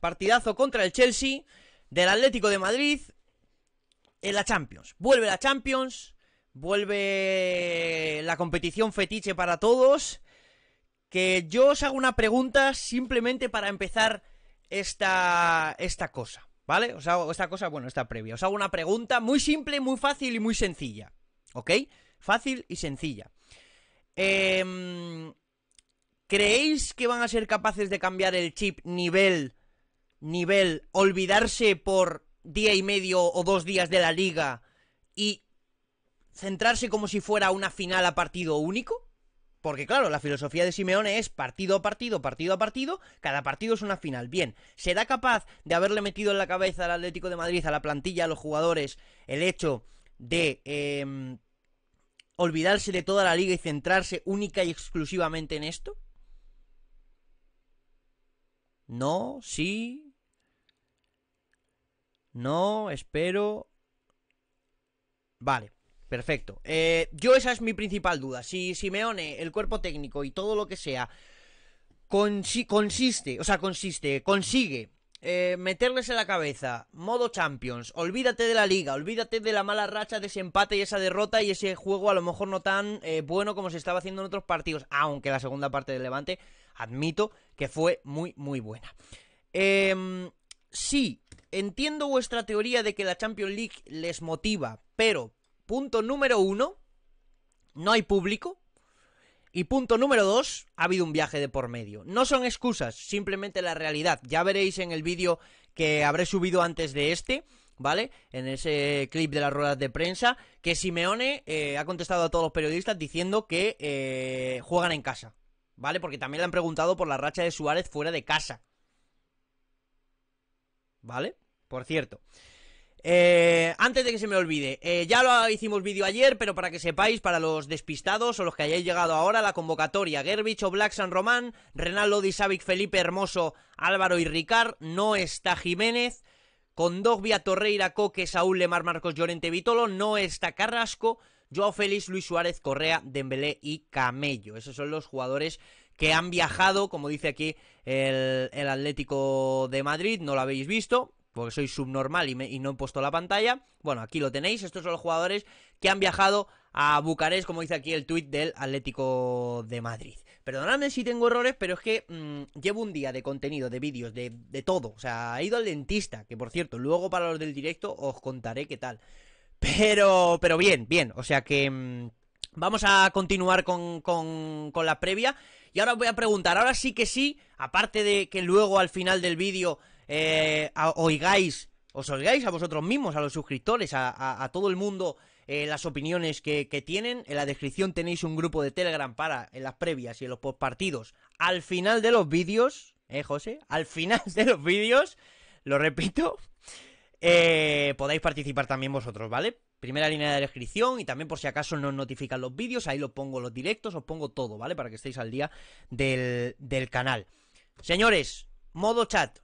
partidazo contra el Chelsea del Atlético de Madrid en la Champions. Vuelve la Champions, vuelve la competición fetiche para todos. Que yo os hago una pregunta simplemente para empezar esta, esta cosa, ¿vale? Os hago esta cosa, bueno, esta previa. Os hago una pregunta muy simple, muy fácil y muy sencilla, ¿ok? Fácil y sencilla. Eh, ¿Creéis que van a ser capaces de cambiar el chip nivel, nivel, olvidarse por día y medio o dos días de la liga y centrarse como si fuera una final a partido único? Porque claro, la filosofía de Simeone es partido a partido, partido a partido, cada partido es una final. Bien, ¿será capaz de haberle metido en la cabeza al Atlético de Madrid, a la plantilla, a los jugadores, el hecho de eh, olvidarse de toda la liga y centrarse única y exclusivamente en esto? No, sí. No, espero. Vale, perfecto. Eh, yo esa es mi principal duda. Si Simeone, el cuerpo técnico y todo lo que sea consi consiste, o sea, consiste, consigue eh, meterles en la cabeza, modo Champions, olvídate de la liga, olvídate de la mala racha de ese empate y esa derrota y ese juego a lo mejor no tan eh, bueno como se estaba haciendo en otros partidos, aunque la segunda parte del Levante admito que fue muy, muy buena. Eh, sí, entiendo vuestra teoría de que la Champions League les motiva, pero punto número uno, no hay público. Y punto número dos, ha habido un viaje de por medio. No son excusas, simplemente la realidad. Ya veréis en el vídeo que habré subido antes de este, ¿vale? En ese clip de las ruedas de prensa, que Simeone eh, ha contestado a todos los periodistas diciendo que eh, juegan en casa. ¿Vale? Porque también le han preguntado por la racha de Suárez fuera de casa. ¿Vale? Por cierto. Eh, antes de que se me olvide, eh, ya lo hicimos vídeo ayer, pero para que sepáis, para los despistados o los que hayáis llegado ahora, la convocatoria, Gerbich o Black San Román, Renaldo Savic, Felipe Hermoso, Álvaro y Ricard, no está Jiménez, Condogbia, Torreira, Coque, Saúl Lemar, Marcos Llorente, Vitolo, no está Carrasco, Joao Félix, Luis Suárez, Correa, Dembélé y Camello. Esos son los jugadores que han viajado, como dice aquí el, Atlético de Madrid, no lo habéis visto, porque soy subnormal y, me, y, no he puesto la pantalla. Bueno, aquí lo tenéis, estos son los jugadores que han viajado a Bucarest, como dice aquí el tuit del Atlético de Madrid. Perdonadme si tengo errores, pero es que mmm, llevo un día de contenido, de vídeos, de, de, todo. O sea, he ido al dentista, que por cierto, luego para los del directo os contaré qué tal. Pero, pero bien, bien, o sea que... Mmm, Vamos a continuar con, con, la previa Y ahora os voy a preguntar, ahora sí que sí Aparte de que luego al final del vídeo eh, Oigáis, os oigáis a vosotros mismos A los suscriptores, a todo el mundo eh, Las opiniones que, que, tienen En la descripción tenéis un grupo de Telegram Para en las previas y en los postpartidos Al final de los vídeos ¿Eh, José? Al final de los vídeos Lo repito eh, Podéis participar también vosotros, ¿vale? Primera línea de descripción y también por si acaso no os notifican los vídeos, ahí lo pongo los directos, os pongo todo, ¿vale? Para que estéis al día del, del canal. Señores, modo chat,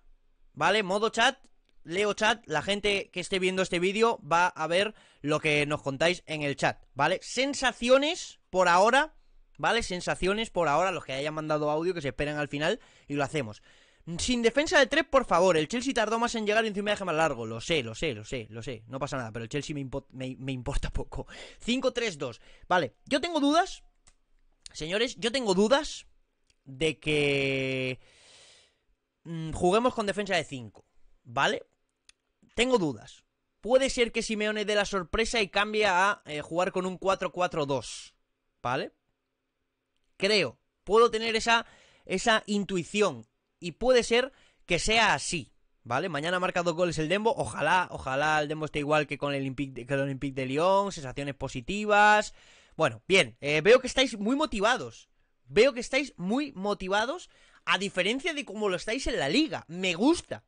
¿vale? Modo chat, leo chat, la gente que esté viendo este vídeo va a ver lo que nos contáis en el chat, ¿vale? Sensaciones por ahora, ¿vale? Sensaciones por ahora, los que hayan mandado audio que se esperen al final y lo hacemos. Sin defensa de tres, por favor. El Chelsea tardó más en llegar y encima deja más largo. Lo sé, lo sé, lo sé, lo sé. No pasa nada, pero el Chelsea me, me, importa poco. 5-3-2. Vale, yo tengo dudas. Señores, yo tengo dudas de que mmm, juguemos con defensa de 5. ¿Vale? Tengo dudas. Puede ser que Simeone dé la sorpresa y cambie a eh, jugar con un 4-4-2. ¿Vale? Creo. Puedo tener esa, esa intuición y puede ser que sea así, ¿vale? Mañana marca dos goles el Dembo, ojalá, ojalá el Dembo esté igual que con el Olympique de, Lyon, sensaciones positivas. Bueno, bien, eh, veo que estáis muy motivados. Veo que estáis muy motivados, a diferencia de cómo lo estáis en la liga. Me gusta.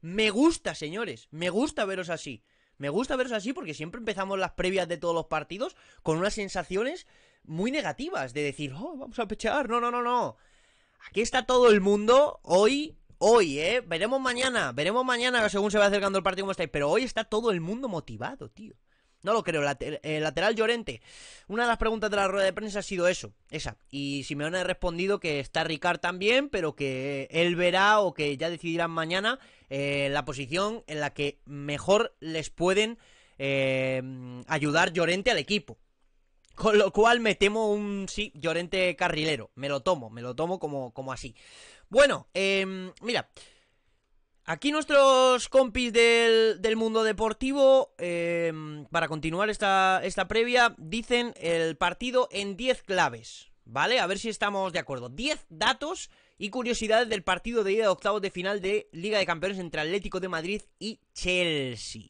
Me gusta, señores. Me gusta veros así. Me gusta veros así porque siempre empezamos las previas de todos los partidos con unas sensaciones muy negativas. De decir, oh, vamos a pechar. No, no, no, no. Aquí está todo el mundo, hoy, hoy, ¿eh? Veremos mañana, veremos mañana según se va acercando el partido como estáis, pero hoy está todo el mundo motivado, tío. No lo creo. el lateral Llorente. Una de las preguntas de la rueda de prensa ha sido eso, esa. Y Simeone ha respondido que está Ricard también, pero que él verá o que ya decidirán mañana eh, la posición en la que mejor les pueden eh, ayudar Llorente al equipo. Con lo cual me temo un sí, Llorente carrilero. Me lo tomo, me lo tomo como, como así. Bueno, eh, mira. Aquí nuestros compis del, mundo deportivo, em, para continuar esta, esta previa, dicen el partido en 10 claves, ¿vale? A ver si estamos de acuerdo. 10 datos y curiosidades del partido de ida de octavos de final de Liga de Campeones entre Atlético de Madrid y Chelsea.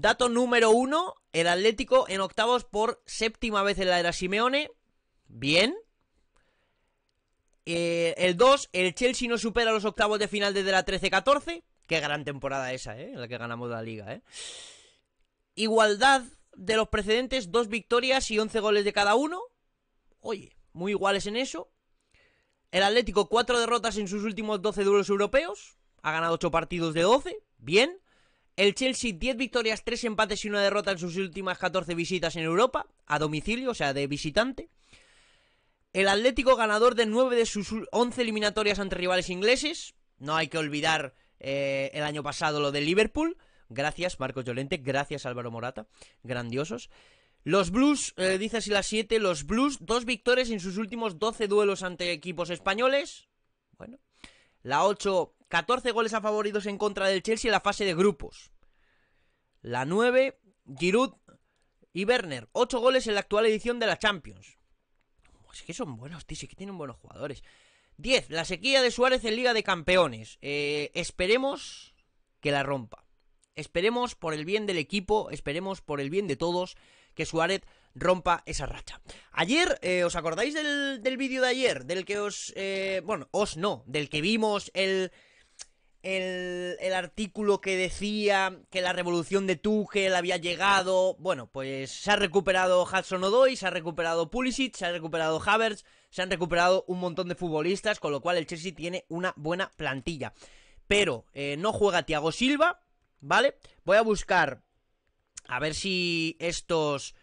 Dato número 1, el Atlético en octavos por séptima vez en la era Simeone. Bien, eh, el 2, el Chelsea no supera los octavos de final desde la 13-14. Qué gran temporada esa, ¿eh? La que ganamos la liga, ¿eh? Igualdad de los precedentes, dos victorias y 11 goles de cada uno. Oye, muy iguales en eso. El Atlético, cuatro derrotas en sus últimos 12 duelos europeos. Ha ganado 8 partidos de 12. Bien. El Chelsea, 10 victorias, 3 empates y una derrota en sus últimas 14 visitas en Europa. A domicilio, o sea, de visitante. El Atlético ganador de 9 de sus 11 eliminatorias ante rivales ingleses. No hay que olvidar eh, el año pasado lo de Liverpool. Gracias, Marcos Llorente. Gracias, Álvaro Morata. Grandiosos. Los Blues, eh, dice así las 7, los Blues, dos victorias en sus últimos 12 duelos ante equipos españoles. Bueno. La 8, 14 goles a favoritos en contra del Chelsea en la fase de grupos. La 9, Giroud y Werner, 8 goles en la actual edición de la Champions. Es que son buenos, tío, sí que tienen buenos jugadores. 10. La sequía de Suárez en Liga de Campeones. Eh, esperemos que la rompa. Esperemos por el bien del equipo, esperemos por el bien de todos que Suárez rompa esa racha. Ayer, eh, ¿os acordáis del, del vídeo de ayer? Del que os... Eh, bueno, os no, del que vimos el el, artículo que decía que la revolución de Tuchel había llegado. Bueno, pues se ha recuperado Hudson Odoi, se ha recuperado Pulisic, se ha recuperado Havertz, se han recuperado un montón de futbolistas, con lo cual el Chelsea tiene una buena plantilla. Pero eh, no juega Thiago Silva, ¿vale? Voy a buscar a ver si estos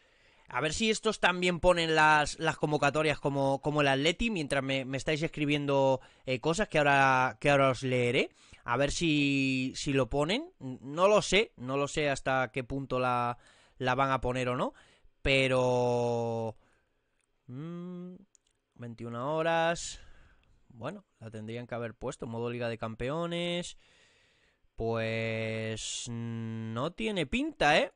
a ver si estos también ponen las, las convocatorias como, como el Atleti, mientras me, estáis escribiendo eh, cosas que ahora, que ahora os leeré. A ver si, si lo ponen. No lo sé, no lo sé hasta qué punto la, la van a poner o no. Pero... 21 mm, horas. Bueno, la tendrían que haber puesto. Modo Liga de Campeones. Pues... No tiene pinta, ¿eh?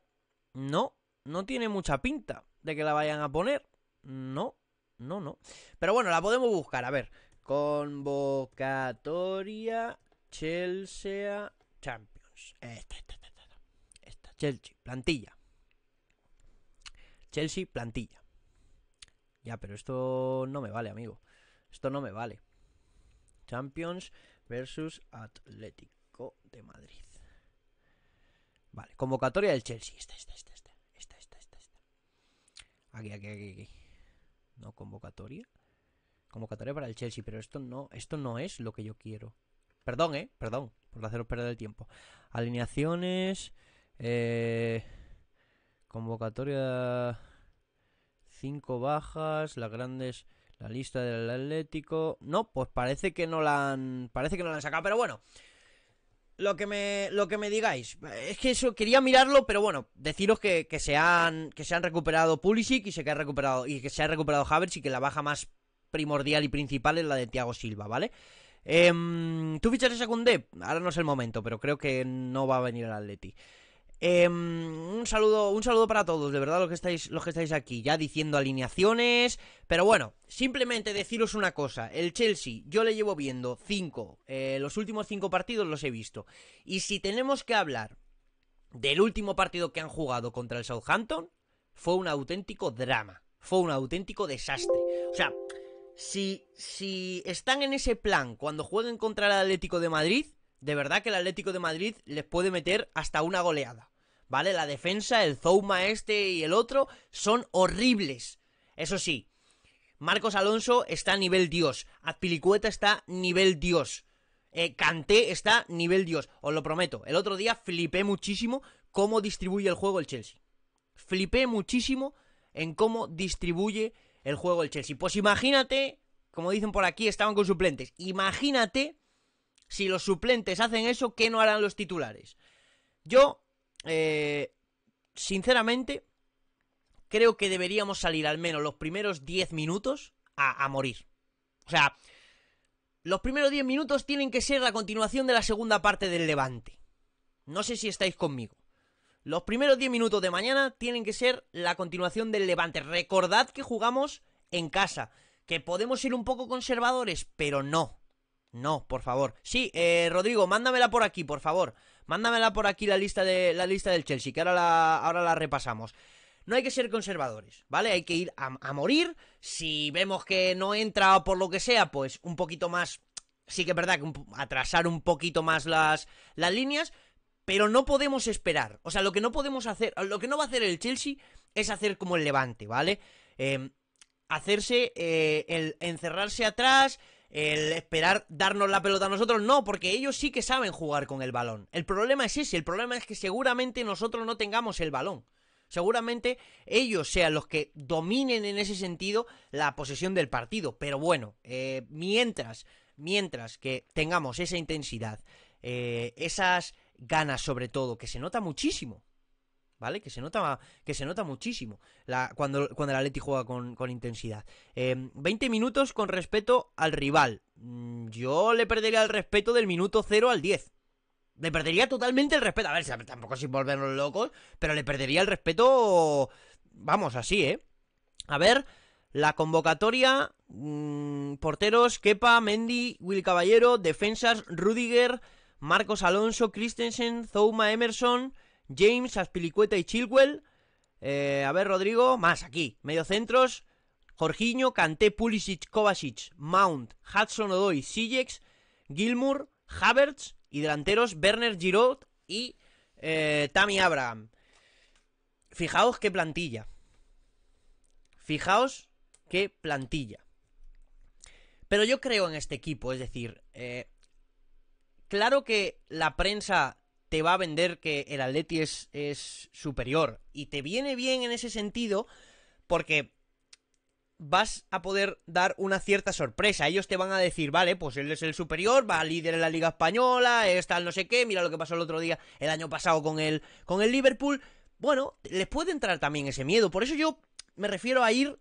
No, no tiene mucha pinta de que la vayan a poner. No, no, no. Pero bueno, la podemos buscar. A ver. Convocatoria Chelsea Champions. Esta, esta, esta, esta. esta. Chelsea, plantilla. Chelsea, plantilla. Ya, pero esto no me vale, amigo. Esto no me vale. Champions versus Atlético de Madrid. Vale, convocatoria del Chelsea. Esta, esta, esta, esta. Aquí, aquí, aquí, aquí. No, convocatoria. Convocatoria para el Chelsea, pero esto no, esto no es lo que yo quiero. Perdón, eh, perdón, por haceros perder el tiempo. Alineaciones. Eh, convocatoria. Cinco bajas. Las grandes. La lista del Atlético. No, pues parece que no la han. Parece que no la han sacado, pero bueno lo que me, lo que me digáis. Es que eso quería mirarlo, pero bueno, deciros que, se, han, que se han recuperado Pulisic y se que ha recuperado y que se ha recuperado Havertz y que la baja más primordial y principal es la de Thiago Silva, ¿vale? Eh, ¿Tú fichares a Koundé? Ahora no es el momento, pero creo que no va a venir al Atleti. Em, un saludo, un saludo para todos, de verdad, los que estáis, los que estáis aquí, ya diciendo alineaciones. Pero bueno, simplemente deciros una cosa: el Chelsea, yo le llevo viendo cinco, eh, los últimos cinco partidos los he visto. Y si tenemos que hablar del último partido que han jugado contra el Southampton, fue un auténtico drama, fue un auténtico desastre. O sea, si, si están en ese plan cuando jueguen contra el Atlético de Madrid, de verdad que el Atlético de Madrid les puede meter hasta una goleada. ¿vale? La defensa, el Zouma este y el otro son horribles. Eso sí, Marcos Alonso está a nivel Dios. Azpilicueta está nivel Dios. Eh, Canté está nivel Dios, os lo prometo. El otro día flipé muchísimo cómo distribuye el juego el Chelsea. Flipé muchísimo en cómo distribuye el juego el Chelsea. Pues imagínate, como dicen por aquí, estaban con suplentes. Imagínate si los suplentes hacen eso, ¿qué no harán los titulares? Yo, eh, sinceramente, creo que deberíamos salir al menos los primeros 10 minutos a, a morir. O sea, los primeros 10 minutos tienen que ser la continuación de la segunda parte del Levante. No sé si estáis conmigo. Los primeros 10 minutos de mañana tienen que ser la continuación del Levante. Recordad que jugamos en casa, que podemos ser un poco conservadores, pero no. No, por favor. Sí, eh, Rodrigo, mándamela por aquí, por favor. Mándamela por aquí la lista de la lista del Chelsea, que ahora la, ahora la repasamos. No hay que ser conservadores, ¿vale? Hay que ir a, morir. Si vemos que no entra por lo que sea, pues un poquito más. Sí que es verdad que atrasar un poquito más las, las líneas. Pero no podemos esperar. O sea, lo que no podemos hacer. Lo que no va a hacer el Chelsea es hacer como el Levante, ¿vale? Eh, hacerse. Eh, el encerrarse atrás el esperar darnos la pelota a nosotros, no, porque ellos sí que saben jugar con el balón. El problema es ese, el problema es que seguramente nosotros no tengamos el balón. Seguramente ellos sean los que dominen en ese sentido la posesión del partido. Pero bueno, eh, mientras, mientras que tengamos esa intensidad, eh, esas ganas sobre todo, que se nota muchísimo, ¿vale? Que se nota, que se nota muchísimo cuando, cuando el Atleti juega con, intensidad. Eh, 20 minutos con respeto al rival. Mm, yo le perdería el respeto del minuto 0 al 10. Le perdería totalmente el respeto. A ver, tampoco sin volvernos locos, pero le perdería el respeto, vamos, así, ¿eh? A ver, la convocatoria, mmm, porteros, Kepa, Mendy, Will Caballero, defensas, Rudiger, Marcos Alonso, Christensen, Zouma, Emerson... James, Aspilicueta y Chilwell. Eh, a ver, Rodrigo, más aquí. Mediocentros, Jorginho, Kanté, Pulisic, Kovacic, Mount, Hudson Odoi, Sijex, Gilmour, Havertz y delanteros Werner Giroud y eh, Tammy Abraham. Fijaos qué plantilla. Fijaos qué plantilla. Pero yo creo en este equipo, es decir, eh, claro que la prensa te va a vender que el Atleti es, es superior. Y te viene bien en ese sentido porque vas a poder dar una cierta sorpresa. Ellos te van a decir, vale, pues él es el superior, va líder en la Liga Española, está el no sé qué, mira lo que pasó el otro día, el año pasado con el, con el Liverpool. Bueno, les puede entrar también ese miedo. Por eso yo me refiero a ir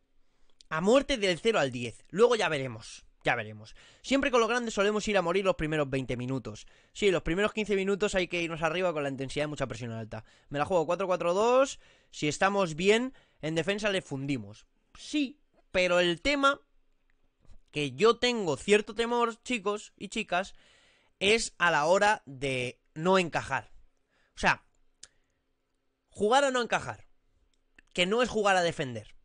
a muerte del 0 al 10. Luego ya veremos. Ya veremos. Siempre con los grandes solemos ir a morir los primeros 20 minutos. Sí, los primeros 15 minutos hay que irnos arriba con la intensidad de mucha presión alta. Me la juego 4-4-2. Si estamos bien, en defensa le fundimos. Sí, pero el tema que yo tengo cierto temor, chicos y chicas, es a la hora de no encajar. O sea, jugar a no encajar. Que no es jugar a defender.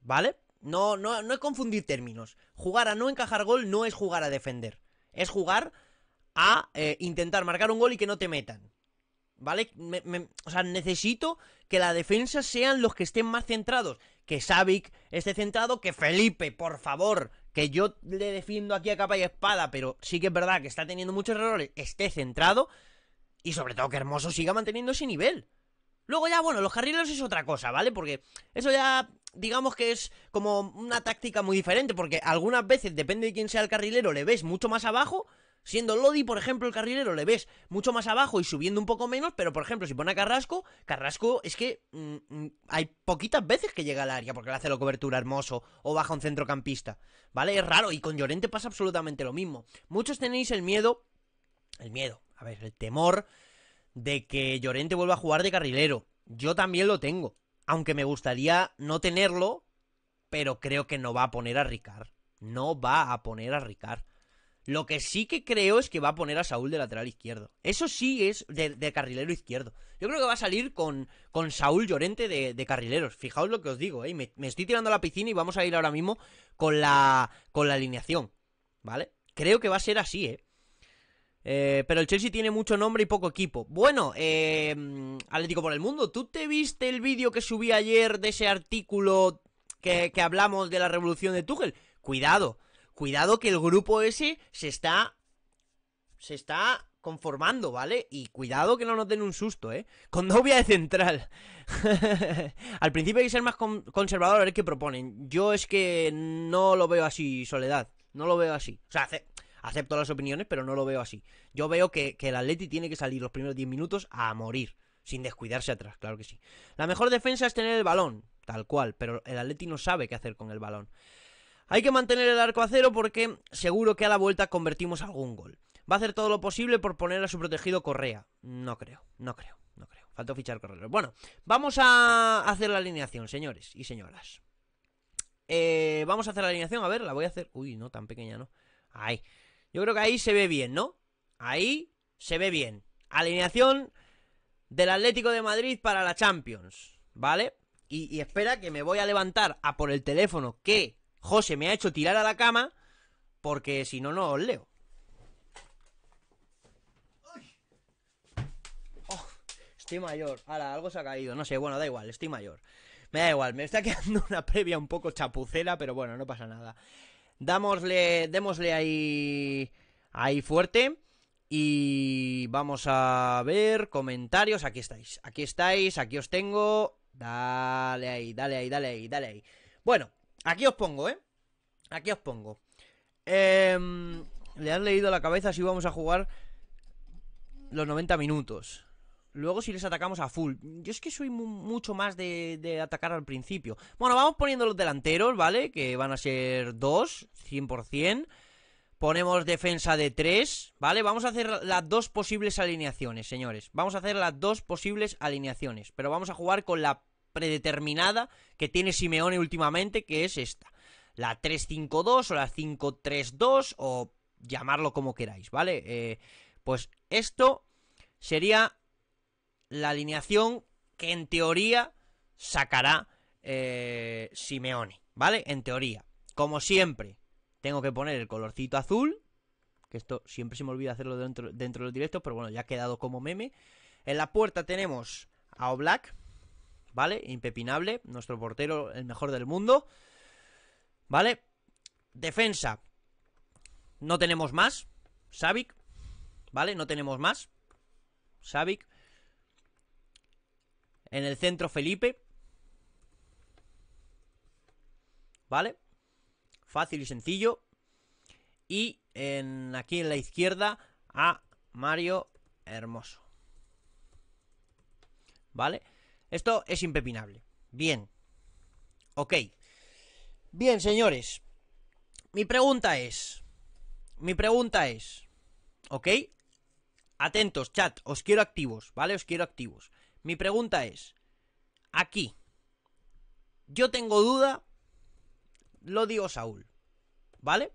¿Vale? No, no, no es confundir términos. Jugar a no encajar gol no es jugar a defender. Es jugar a eh, intentar marcar un gol y que no te metan. ¿Vale? O sea, necesito que la defensa sean los que estén más centrados. Que Savic esté centrado, que Felipe, por favor, que yo le defiendo aquí a capa y espada, pero sí que es verdad que está teniendo muchos errores, esté centrado. Y sobre todo que Hermoso siga manteniendo ese nivel. Luego ya, bueno, los carrileros es otra cosa, ¿vale? Porque eso ya digamos que es como una táctica muy diferente, porque algunas veces, depende de quién sea el carrilero, le ves mucho más abajo. Siendo Lodi, por ejemplo, el carrilero le ves mucho más abajo y subiendo un poco menos, pero por ejemplo, si pone a Carrasco, Carrasco es que mmm, hay poquitas veces que llega al área porque le hace la cobertura hermoso o baja un centrocampista, ¿vale? Es raro y con Llorente pasa absolutamente lo mismo. Muchos tenéis el miedo, el miedo, a ver, el temor de que Llorente vuelva a jugar de carrilero. Yo también lo tengo, aunque me gustaría no tenerlo, pero creo que no va a poner a Ricard. No va a poner a Ricard. Lo que sí que creo es que va a poner a Saúl de lateral izquierdo. Eso sí es de, carrilero izquierdo. Yo creo que va a salir con, con Saúl Llorente de, de, carrileros. Fijaos lo que os digo, ¿eh? me, me, estoy tirando a la piscina y vamos a ir ahora mismo con la, con la alineación. ¿Vale? Creo que va a ser así, ¿eh? Eh, pero el Chelsea tiene mucho nombre y poco equipo. Bueno, eh, Atlético por el Mundo, ¿tú te viste el vídeo que subí ayer de ese artículo que, hablamos de la revolución de Tuchel? Cuidado, cuidado que el grupo ese se está... Se está conformando, ¿vale? Y cuidado que no nos den un susto, ¿eh? Con novia de central. Al principio hay que ser más conservador a ver qué proponen. Yo es que no lo veo así, Soledad. No lo veo así. O sea, acepto las opiniones, pero no lo veo así. Yo veo que, que el Atleti tiene que salir los primeros 10 minutos a morir. Sin descuidarse atrás, claro que sí. La mejor defensa es tener el balón, tal cual, pero el Atleti no sabe qué hacer con el balón. Hay que mantener el arco a cero porque seguro que a la vuelta convertimos algún gol. Va a hacer todo lo posible por poner a su protegido Correa. No creo, no creo, no creo. Falta fichar Correa. Bueno, vamos a hacer la alineación, señores y señoras. Eh, vamos a hacer la alineación, a ver, la voy a hacer. Uy, no, tan pequeña, ¿no? Ahí. Yo creo que ahí se ve bien, ¿no? Ahí se ve bien. Alineación del Atlético de Madrid para la Champions, ¿vale? Y, espera que me voy a levantar a por el teléfono que José me ha hecho tirar a la cama porque si no, no os leo. Estoy mayor. Ahora, algo se ha caído. No sé, bueno, da igual, estoy mayor. Me da igual, me está quedando una previa un poco chapucera, pero bueno, no pasa nada. Dámosle, démosle ahí, ahí fuerte. Y vamos a ver comentarios. Aquí estáis, aquí estáis, aquí os tengo. Dale ahí, dale ahí, dale ahí, dale ahí. Bueno, aquí os pongo, ¿eh? Aquí os pongo. Em, le han leído la cabeza si vamos a jugar los 90 minutos. Luego si les atacamos a full. Yo es que soy mucho más de, atacar al principio. Bueno, vamos poniendo los delanteros, ¿vale? Que van a ser dos, 100%. Ponemos defensa de tres, ¿vale? Vamos a hacer las dos posibles alineaciones, señores. Vamos a hacer las dos posibles alineaciones. Pero vamos a jugar con la predeterminada que tiene Simeone últimamente, que es esta. La 3-5-2 o la 5-3-2 o llamarlo como queráis, ¿vale? Eh, pues esto sería la alineación que en teoría sacará eh, Simeone, ¿vale? En teoría. Como siempre, tengo que poner el colorcito azul, que esto siempre se me olvida hacerlo dentro, dentro de los directos, pero bueno, ya ha quedado como meme. En la puerta tenemos a Oblak, ¿vale? Impepinable, nuestro portero, el mejor del mundo, ¿vale? Defensa, no tenemos más, Savic, ¿vale? No tenemos más, Savic. En el centro Felipe. ¿Vale? Fácil y sencillo. Y en, aquí en la izquierda a Mario Hermoso. ¿Vale? Esto es impepinable. Bien. Ok. Bien, señores. Mi pregunta es... Mi pregunta es... ¿Ok? Atentos, chat. Os quiero activos, ¿vale? Os quiero activos. Mi pregunta es, aquí, yo tengo duda, lo digo Saúl, ¿vale?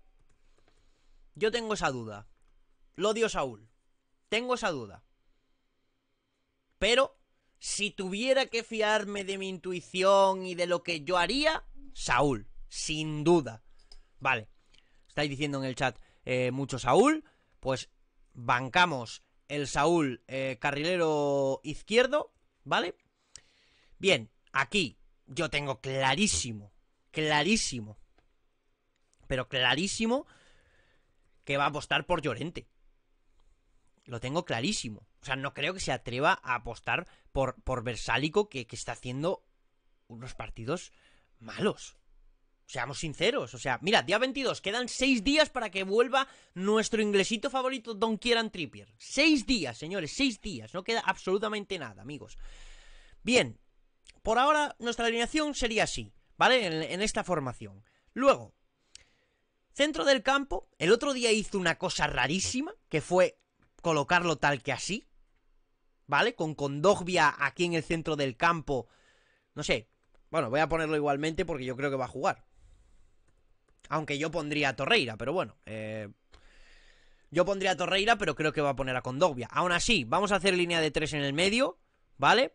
Yo tengo esa duda, lo digo Saúl, tengo esa duda. Pero, si tuviera que fiarme de mi intuición y de lo que yo haría, Saúl, sin duda. Vale, estáis diciendo en el chat eh, mucho Saúl, pues bancamos el Saúl eh, carrilero izquierdo ¿vale? Bien, aquí yo tengo clarísimo, clarísimo, pero clarísimo que va a apostar por Llorente. Lo tengo clarísimo. O sea, no creo que se atreva a apostar por, por Versálico, que, que está haciendo unos partidos malos. Seamos sinceros, o sea, mira, día 22, quedan seis días para que vuelva nuestro inglesito favorito Don Kieran Trippier. Seis días, señores, seis días, no queda absolutamente nada, amigos. Bien, por ahora nuestra alineación sería así, ¿vale? En, en esta formación. Luego, centro del campo, el otro día hizo una cosa rarísima, que fue colocarlo tal que así, ¿vale? Con Condogbia aquí en el centro del campo, no sé, bueno, voy a ponerlo igualmente porque yo creo que va a jugar. Aunque yo pondría a Torreira, pero bueno. Eh, yo pondría a Torreira, pero creo que va a poner a Condovia. Aún así, vamos a hacer línea de tres en el medio, ¿vale?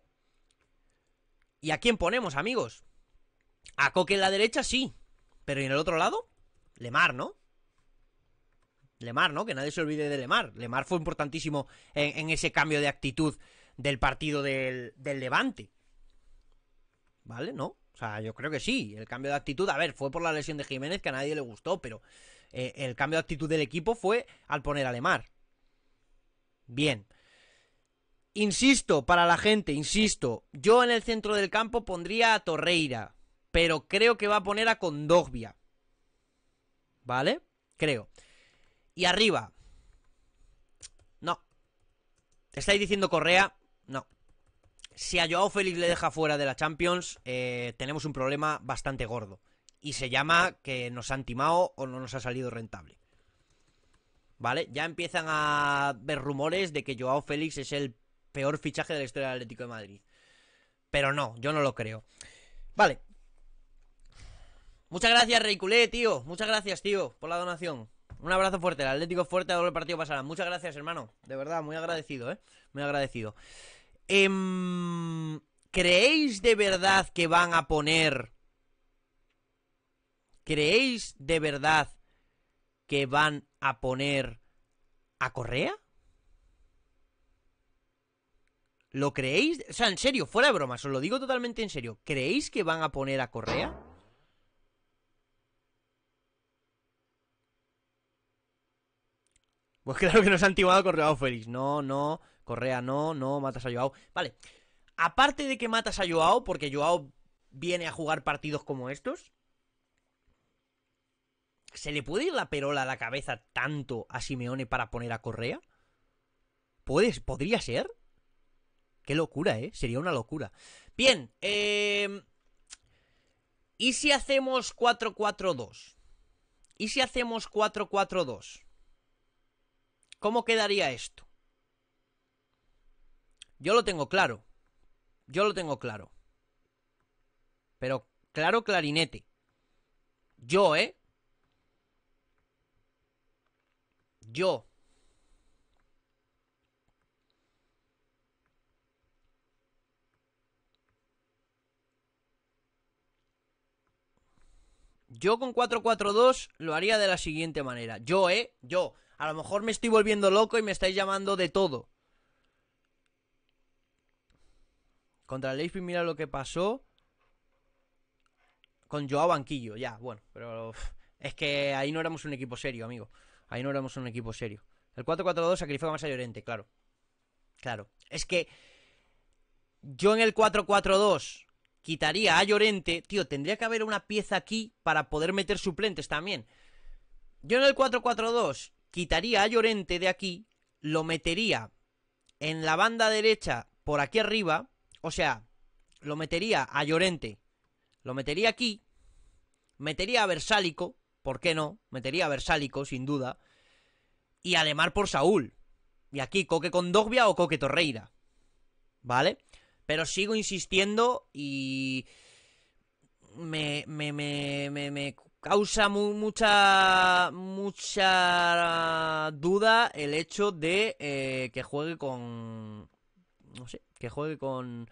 ¿Y a quién ponemos, amigos? A Coque en la derecha, sí. Pero ¿y en el otro lado? Lemar, ¿no? Lemar, ¿no? Que nadie se olvide de Lemar. Lemar fue importantísimo en, ese cambio de actitud del partido del, del Levante. ¿Vale? ¿No? O sea, yo creo que sí. El cambio de actitud, a ver, fue por la lesión de Jiménez que a nadie le gustó, pero eh, el cambio de actitud del equipo fue al poner a Lemar. Bien. Insisto, para la gente, insisto, yo en el centro del campo pondría a Torreira, pero creo que va a poner a Condogbia. ¿Vale? Creo. Y arriba. No. ¿Estáis diciendo Correa? No. Si a Joao Félix le deja fuera de la Champions, eh, tenemos un problema bastante gordo. Y se llama que nos han timado o no nos ha salido rentable. ¿Vale? Ya empiezan a ver rumores de que Joao Félix es el peor fichaje de la historia del Atlético de Madrid. Pero no, yo no lo creo. Vale. Muchas gracias, Rey Culé, tío. Muchas gracias, tío, por la donación. Un abrazo fuerte. El Atlético fuerte a doble partido pasará. Muchas gracias, hermano. De verdad, muy agradecido, ¿eh? Muy agradecido. Em, ¿Creéis de verdad que van a poner... ¿Creéis de verdad que van a poner a Correa? ¿Lo creéis? O sea, en serio, fuera de bromas, os lo digo totalmente en serio. ¿Creéis que van a poner a Correa? Pues claro que nos han timado con Joao Félix. No, no, Correa no, no, matas a Joao. Vale, aparte de que matas a Joao, porque Joao viene a jugar partidos como estos, ¿se le puede ir la perola a la cabeza tanto a Simeone para poner a Correa? ¿Puedes, ¿Podría ser? Qué locura, ¿eh? Sería una locura. Bien, eh... ¿Y si hacemos 4-4-2? ¿Y si hacemos 4-4-2? ¿Cómo quedaría esto? Yo lo tengo claro. Yo lo tengo claro. Pero claro, clarinete. Yo, ¿eh? Yo. Yo con 4-4-2 lo haría de la siguiente manera. Yo, ¿eh? Yo. A lo mejor me estoy volviendo loco y me estáis llamando de todo. Contra el Leipzig, mira lo que pasó. Con Joao Banquillo, ya, bueno. Pero es que ahí no éramos un equipo serio, amigo. Ahí no éramos un equipo serio. El 4-4-2 sacrifica más a Llorente, claro. Claro. Es que yo en el 4-4-2 quitaría a Llorente. Tío, tendría que haber una pieza aquí para poder meter suplentes también. Yo en el 4-4-2 quitaría a Llorente de aquí, lo metería en la banda derecha por aquí arriba, o sea, lo metería a Llorente, lo metería aquí, metería a Versálico, ¿por qué no? Metería a Versálico, sin duda, y además por Saúl. Y aquí Coque con Dogbia o Coque Torreira. ¿Vale? Pero sigo insistiendo y me, me, me, me, causa mucha mucha duda el hecho de eh, que juegue con no sé que juegue con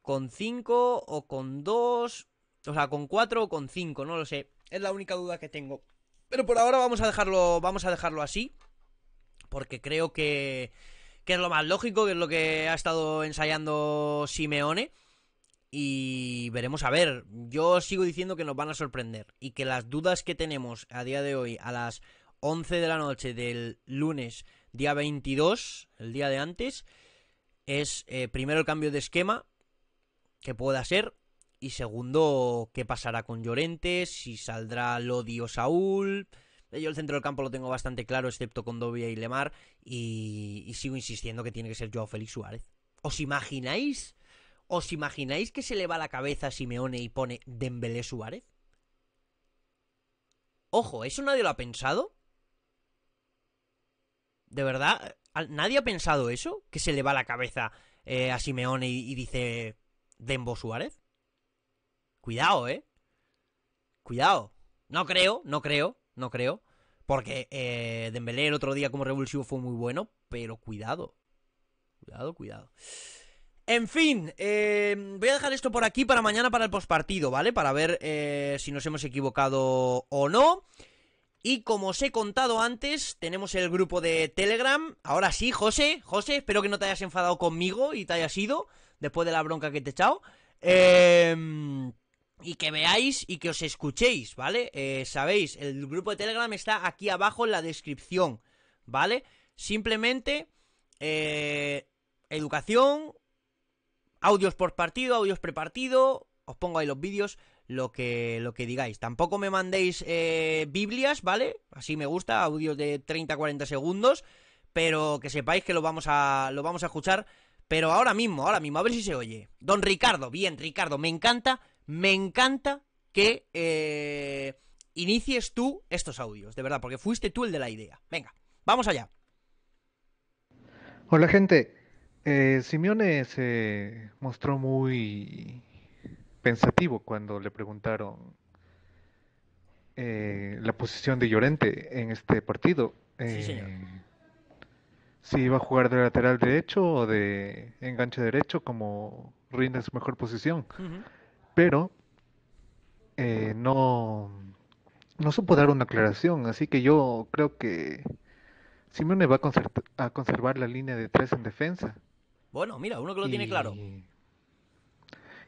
con 5 o con 2 o sea con 4 o con 5 no lo sé es la única duda que tengo pero por ahora vamos a dejarlo vamos a dejarlo así porque creo que que es lo más lógico que es lo que ha estado ensayando Simeone y veremos a ver. Yo sigo diciendo que nos van a sorprender y que las dudas que tenemos a día de hoy a las 11 de la noche del lunes, día 22, el día de antes, es eh, primero el cambio de esquema que pueda ser y segundo qué pasará con Llorente, si saldrá Lodi o Saúl. Yo el centro del campo lo tengo bastante claro, excepto con Dobia y Lemar, y, y sigo insistiendo que tiene que ser Joao Félix Suárez. ¿Os imagináis ¿Os imagináis que se le va la cabeza a Simeone y pone Dembélé Suárez? Ojo, ¿eso nadie lo ha pensado? ¿De verdad? ¿Nadie ha pensado eso? ¿Que se le va la cabeza eh, a Simeone y, dice Dembo Suárez? Cuidado, ¿eh? Cuidado. No creo, no creo, no creo. Porque eh, Dembélé el otro día como revulsivo fue muy bueno, pero cuidado. Cuidado, cuidado. En fin, eh, voy a dejar esto por aquí para mañana para el postpartido, ¿vale? Para ver eh, si nos hemos equivocado o no. Y como os he contado antes, tenemos el grupo de Telegram. Ahora sí, José, José, espero que no te hayas enfadado conmigo y te hayas ido después de la bronca que te he echado. Em, y que veáis y que os escuchéis, ¿vale? Eh, sabéis, el grupo de Telegram está aquí abajo en la descripción, ¿vale? Simplemente eh, educación, audios por partido, audios prepartido, os pongo ahí los vídeos, lo que, lo que digáis. Tampoco me mandéis eh, Biblias, ¿vale? Así me gusta, audios de 30-40 segundos, pero que sepáis que lo vamos a, lo vamos a escuchar, pero ahora mismo, ahora mismo, a ver si se oye. Don Ricardo, bien, Ricardo, me encanta, me encanta que eh, inicies tú estos audios, de verdad, porque fuiste tú el de la idea. Venga, vamos allá. Hola gente, eh, Simeone se mostró muy pensativo cuando le preguntaron eh, la posición de Llorente en este partido. Sí, señor. Eh, si iba a jugar de lateral derecho o de enganche derecho como rinde su mejor posición. Pero eh, no, no supo dar una aclaración, así que yo creo que Simeone va a conservar la línea de tres en defensa. Bueno, mira, uno que lo tiene claro.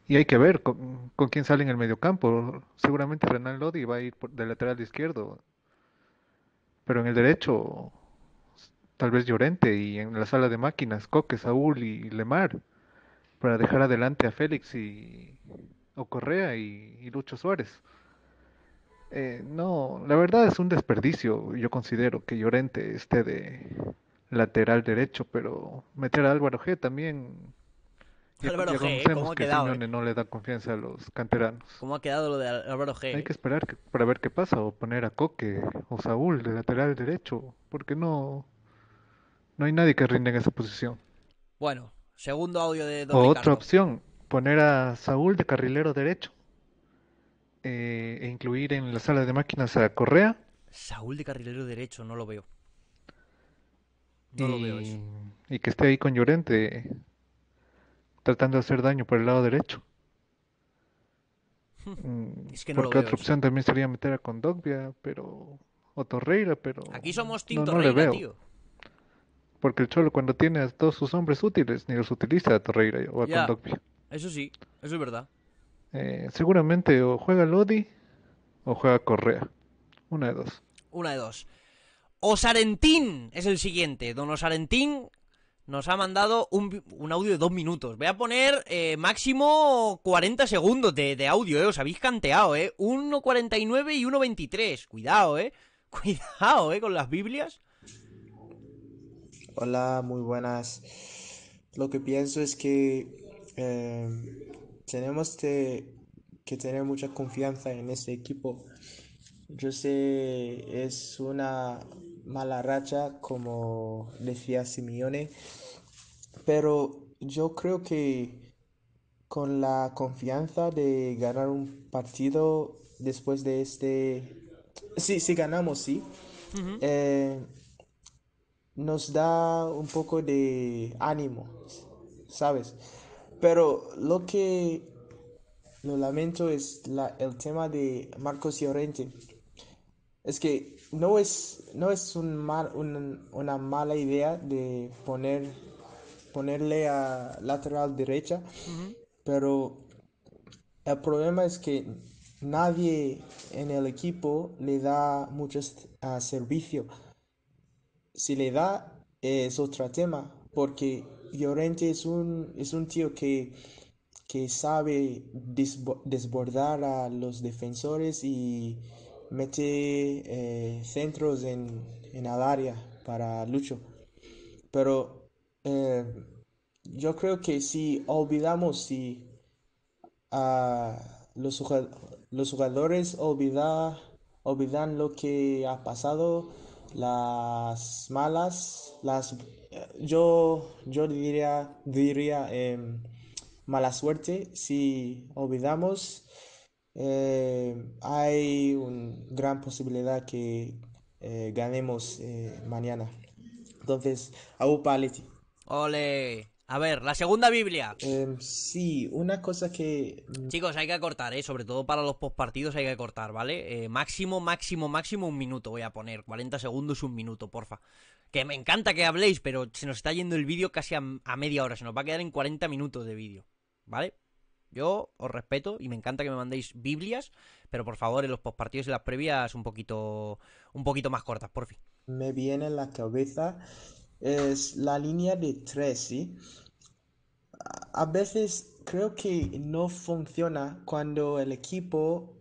Y, hay que ver con, con quién sale en el mediocampo. Seguramente Renan Lodi va a ir por, de lateral izquierdo, pero en el derecho tal vez Llorente y en la sala de máquinas Coque, Saúl y Lemar para dejar adelante a Félix y o Correa y, y Lucho Suárez. Eh, no, la verdad es un desperdicio. Yo considero que Llorente esté de lateral derecho, pero meter a Álvaro G también. Álvaro ya G, ¿eh? ¿Cómo ha que quedado, eh? No le da confianza a los canteranos. ¿Cómo ha quedado lo de Álvaro G? Hay que esperar que- para ver qué pasa, o poner a Coque o Saúl de lateral derecho, porque no, no hay nadie que rinde en esa posición. Bueno, segundo audio de Don O otra opción, poner a Saúl de carrilero derecho eh, e incluir en la sala de máquinas a Correa Saúl de carrilero derecho, no lo veo. No lo veo eso. y que esté ahí con Llorente tratando de hacer daño por el lado derecho. Mm, Es que no lo porque veo otra opción también sería meter a Kondogbia, pero o Torreira, pero Aquí somos no, Team no le Torreira, veo. tío. Porque el Cholo cuando tiene a todos sus hombres útiles ni los utiliza a Torreira o a Ya. Kondogbia. Eso sí, eso es verdad. Eh, seguramente o juega Lodi o juega Correa. Una de dos. Una de dos. Osarentín es el siguiente. Don Osarentín nos ha mandado un, un audio de dos minutos. Voy a poner eh, máximo 40 segundos de, de audio, ¿eh? Os habéis canteado, ¿eh? 1.49 y 1.23. Cuidado, ¿eh? Cuidado, ¿eh? Con las Biblias. Hola, muy buenas. Lo que pienso es que eh, tenemos que, que tener mucha confianza en este equipo. Yo sé, es una mala racha, como decía Simeone, pero yo creo que con la confianza de ganar un partido después de este... Sí, sí ganamos, sí. Eh, nos da un poco de ánimo, ¿sabes? Pero lo que lo lamento es la- el tema de Marcos Llorente. Es que no es, no es un mal, un- una mala idea de poner, ponerle a lateral derecha, pero el problema es que nadie en el equipo le da mucho ah, servicio. Si le da, es otro tema, porque Llorente es un, es un tío que, que sabe desbo- desbordar a los defensores y mete eh, centros en, en el área para Lucho. Pero eh, yo creo que si olvidamos, si ah, los, los jugadores olvida- olvidan lo que ha pasado, las malas, las yo, yo diría, diría em, mala suerte, si olvidamos, eh, hay una gran posibilidad que eh, ganemos eh, mañana. Entonces, aupa Leti. Ole. A ver, la segunda Biblia. Em, sí, una cosa que mm, Chicos, hay que cortar, ¿eh? Sobre todo para los postpartidos hay que cortar, ¿vale? Máximo, máximo, máximo un minuto voy a poner. 40 segundos, un minuto, porfa. Que me encanta que habléis, pero se nos está yendo el vídeo casi a, a media hora. Se nos va a quedar en 40 minutos de vídeo, ¿vale? Yo os respeto y me encanta que me mandéis Biblias, pero por favor, en los postpartidos y las previas un poquito, un poquito más cortas, por fin. me viene en la cabeza es la línea de tres, ¿sí? A veces creo que no funciona cuando el equipo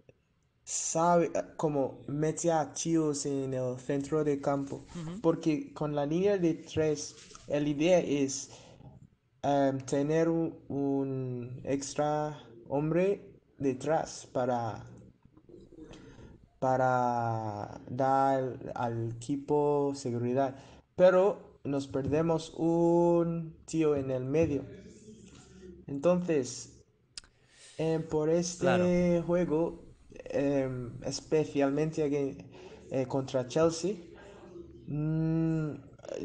sabe como mete a tíos en el centro de campo, porque con la línea de tres, la idea es em, tener un, extra hombre detrás para para dar al equipo seguridad. Pero nos perdemos un tío en el medio. Entonces, eh, por este Claro. juego, em, especialmente aquí, eh, contra Chelsea, mm,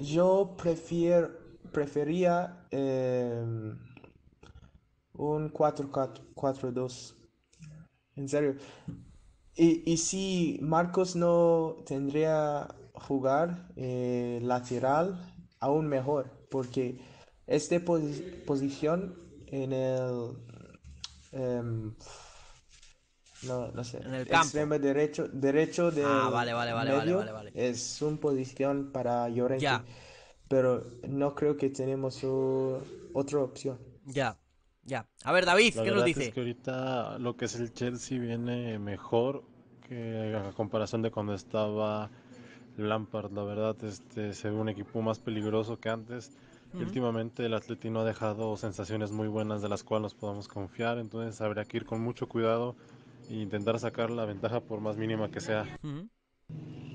yo prefiero, prefería em, un 4-4-2. En serio. Y, y si Marcos no tendría jugar eh, lateral, aún mejor, porque esta posi- posición en el em, no, no sé, En el campo. extremo derecho, derecho del Ah, vale, vale, vale, vale, vale, vale. es una posición para Llorente, Ya. Pero no creo que tenemos o- otra opción. Ya, ya. A ver, David, La ¿qué nos dice? es que ahorita lo que es el Chelsea viene mejor que a comparación de cuando estaba Lampard. La verdad, este se ve un equipo más peligroso que antes. Últimamente el Atleti no ha dejado sensaciones muy buenas de las cuales nos podamos confiar. Entonces habría que ir con mucho cuidado e intentar sacar la ventaja por más mínima que sea.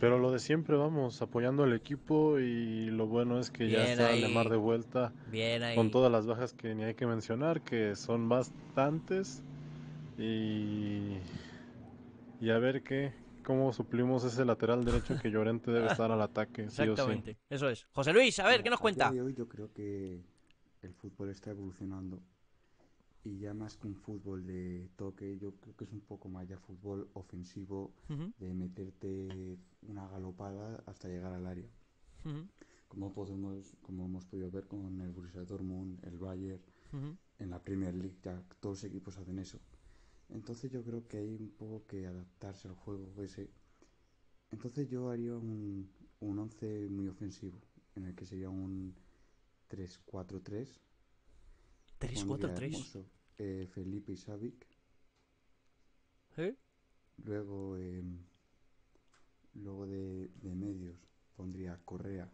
Pero lo de siempre, vamos, apoyando al equipo y lo bueno es que ya está ahí. Lemar de vuelta Bien ahí. con todas las bajas que ni hay que mencionar, que son bastantes. Y, y a ver qué, cómo suplimos ese lateral derecho que Llorente debe estar al ataque, sí o sí. Exactamente, eso es. José Luis, a ver, ¿qué nos cuenta? hoy yo creo que el fútbol está evolucionando y ya más que un fútbol de toque, yo creo que es un poco más ya fútbol ofensivo de meterte una galopada hasta llegar al área. Como podemos, como hemos podido ver con el Borussia Dortmund, el Bayern, en la Premier League, ya todos los equipos hacen eso. Entonces yo creo que hay un poco que adaptarse al juego ese. Entonces yo haría un, un 11 muy ofensivo, en el que sería un 3-4-3. 3, 4, Pondría 3. Hermoso, eh, Felipe y Savic. ¿Eh? Luego, em, luego de, de medios pondría Correa,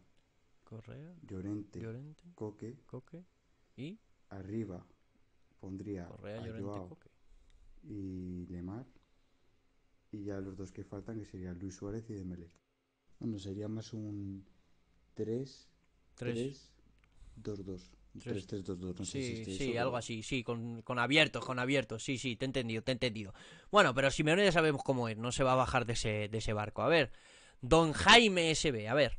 Correa, Llorente, Llorente, Coque. Coque y Arriba pondría Correa, a Llorente, Joao Coque. y Lemar. Y ya los dos que faltan, que serían Luis Suárez y Dembélé. Bueno, sería más un 3, 3. 3, 2, 2. Tres. 3, 3, 2, 2. No sé si Sí, sí, eso, algo pero- así, sí, con, con abiertos, con abiertos, sí, sí, te he entendido, te he entendido. Bueno, pero Simeone ya sabemos cómo es, no se va a bajar de ese, de ese barco. A ver, Don Jaime SB, a ver.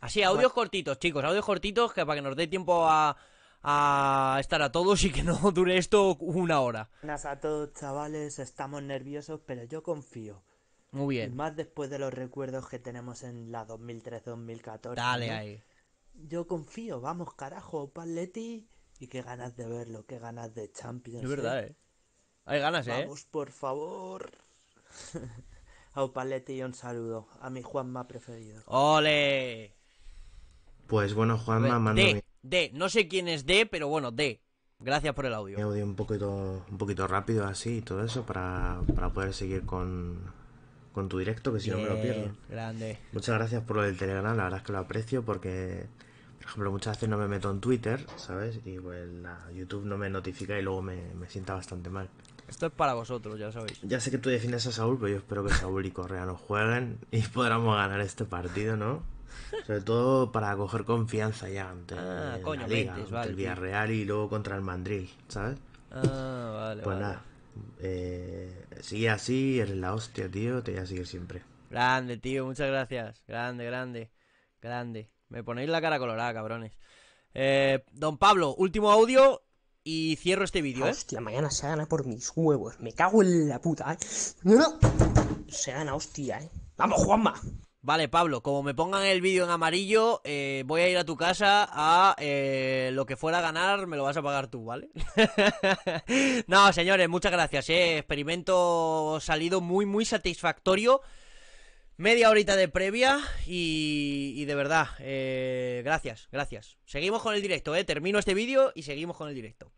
Así, audios cortitos, chicos, audios cortitos que para que nos dé tiempo a, a estar a todos y que no dure esto una hora. Buenas a todos, chavales. Estamos nerviosos, pero yo confío. Muy Y bien, más después de los recuerdos que tenemos en la 2013-2014. dale ¿no? ahí. Yo confío, vamos, carajo, Paletti. Y qué ganas de verlo, qué ganas de Champions. Es verdad, eh. Hay ganas, eh. Vamos, por favor. a Paletti un saludo. A mi Juanma preferido. ¡Ole! Pues bueno, Juanma, mando mi D, D, no sé quién es D, pero bueno, D. Gracias por el mi audio. audio un poquito, un poquito rápido así y todo eso para, para poder seguir con, con tu directo, que si no me lo pierdo. Grande. Muchas gracias por lo del Telegram, la verdad es que lo aprecio porque, por ejemplo, muchas veces no me meto en Twitter, ¿sabes? Y pues la YouTube no me notifica y luego me, me sienta bastante mal. Esto es para vosotros, ya sabéis. Ya sé que tú defiendes a Saúl, pero yo espero que Saúl y Correa no jueguen y podamos ganar este partido, ¿no? Sobre todo para coger confianza ya ante Ah, la coño, Liga, mentes, ante vale, el tío. Villarreal y luego contra el Mandril, ¿sabes? Ah, vale, Pues vale. nada, eh, sigue así, eres la hostia, tío, te voy a seguir siempre. Grande, tío, muchas gracias. Grande, grande, grande. Me ponéis la cara colorada, cabrones. Eh, don Pablo, último audio y cierro este vídeo, ¿eh? Hostia, mañana se gana por mis huevos. Me cago en la puta, ¿eh? No, no. Se gana, hostia, ¿eh? ¡Vamos, Juanma! Vale, Pablo, como me pongan el vídeo en amarillo, eh, voy a ir a tu casa a eh, lo que fuera a ganar, me lo vas a pagar tú, ¿vale? no, señores, muchas gracias, eh. Experimento salido muy, muy satisfactorio. Media horita de previa y, y de verdad, gracias, gracias. Seguimos con el directo, eh. Termino este vídeo y seguimos con el directo.